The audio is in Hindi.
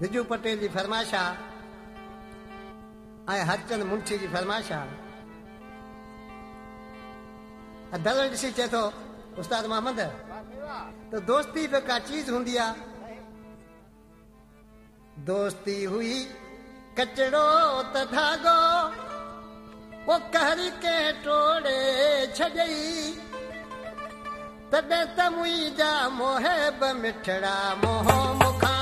विजू पटेल जी फरमाइश आहे ऐं हरचंद मुंशी जी फरमाइश आहे दल ॾिसी चए थो, उस्ताद मोहम्मद, त दोस्ती बि का चीज़ हूंदी आहे दोस्ती हुई कचड़ो त धागो, वो कहरी के टोड़े छॾई तॾहिं त मुंहिंजा मोहब मिठड़ा मोह मुखां।